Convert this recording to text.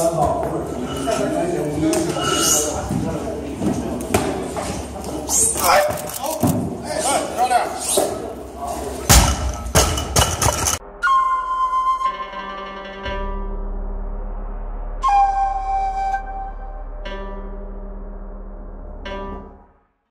好好好